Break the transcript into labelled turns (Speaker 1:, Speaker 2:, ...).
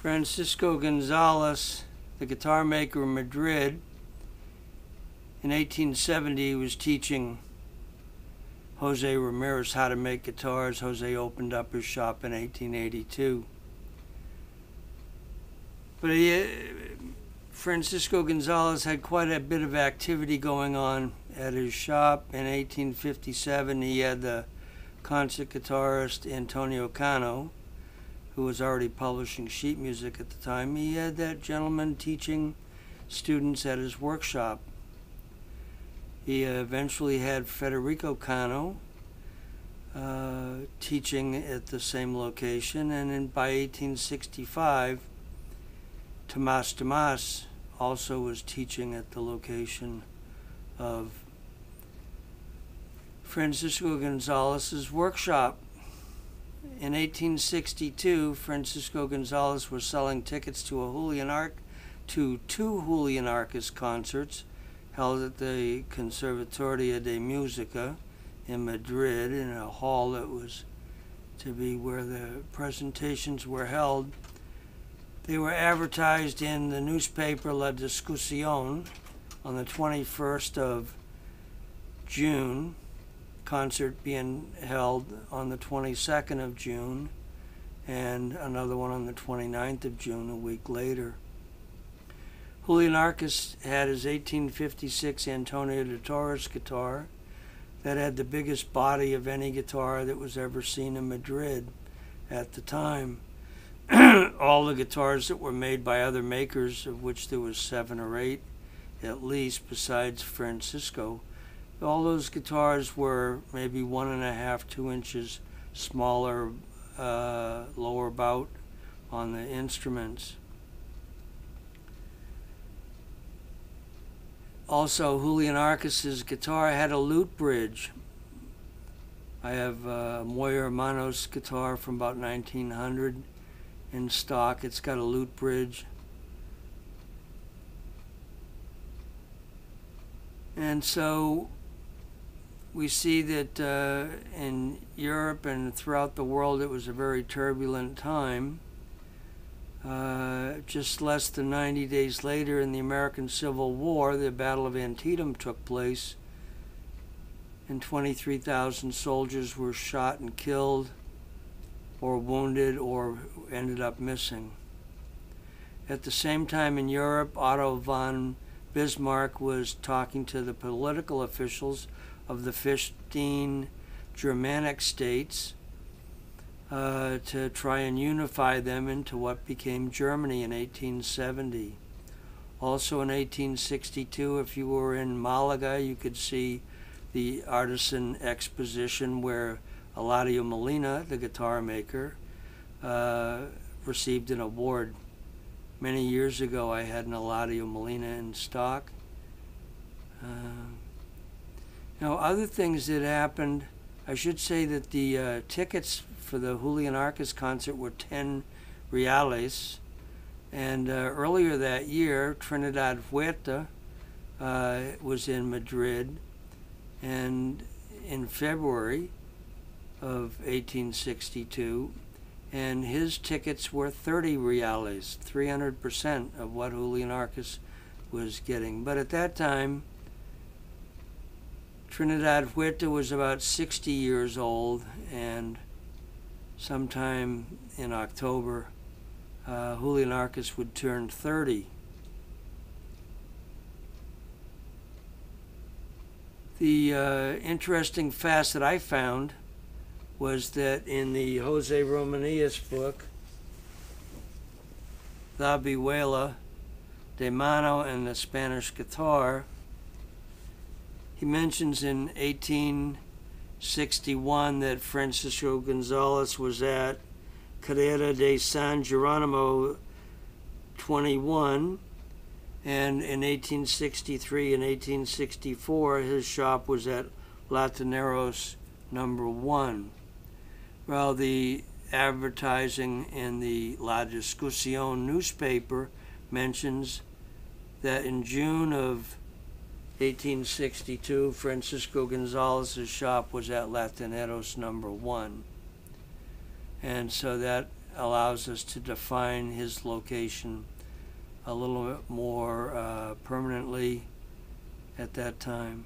Speaker 1: Francisco Gonzalez, the guitar maker in Madrid, in 1870 was teaching Jose Ramirez how to make guitars. Jose opened up his shop in 1882. But he, Francisco Gonzalez had quite a bit of activity going on at his shop. In 1857, he had the concert guitarist Antonio Cano, who was already publishing sheet music at the time. He had that gentleman teaching students at his workshop. He eventually had Federico Cano uh, teaching at the same location, and by 1865, Tomas Damas also was teaching at the location of Francisco Gonzalez's workshop. In 1862, Francisco Gonzalez was selling tickets to a Julian Arc to two Julian Arcas concerts held at the Conservatoria de Musica in Madrid in a hall that was to be where the presentations were held. They were advertised in the newspaper La Discusión on the 21st of June, concert being held on the 22nd of June, and another one on the 29th of June, a week later. Julian Arcas had his 1856 Antonio de Torres guitar that had the biggest body of any guitar that was ever seen in Madrid at the time. all the guitars that were made by other makers, of which there was seven or eight at least, besides Francisco, all those guitars were maybe one and a half, two inches smaller, uh, lower bout on the instruments. Also, Julian Arcas's guitar had a lute bridge. I have a Moyer Hermanos guitar from about 1900 in stock. It's got a lute bridge. And so we see that uh, in Europe and throughout the world it was a very turbulent time. Uh, just less than 90 days later, in the American Civil War, the Battle of Antietam took place, and 23,000 soldiers were shot and killed or wounded or ended up missing. At the same time in Europe, Otto von Bismarck was talking to the political officials of the 15 Germanic states uh, to try and unify them into what became Germany in 1870. Also in 1862, if you were in Malaga, you could see the artisan exposition where Eladio Molina, the guitar maker, uh, received an award. Many years ago, I had an Eladio Molina in stock. Uh, now, other things that happened, I should say that the uh, tickets for the Julian Arcas concert were 10 reales. And uh, earlier that year, Trinidad Huerta uh, was in Madrid. And in February, of 1862, and his tickets were 30 reales, 300% of what Julian Arcas was getting. But at that time, Trinidad Huerta was about 60 years old, and sometime in October, uh, Julian Arcas would turn 30. The uh, interesting facet I found was that in the Jose Romanillos book, Vihuela De Mano, and the Spanish Guitar, he mentions in 1861 that Francisco Gonzalez was at Carrera de San Geronimo 21, and in 1863 and 1864 his shop was at Latoneros number one. Well, the advertising in the La Discusión newspaper mentions that in June of 1862, Francisco Gonzalez's shop was at Latoneros number one. And so that allows us to define his location a little bit more uh, permanently at that time.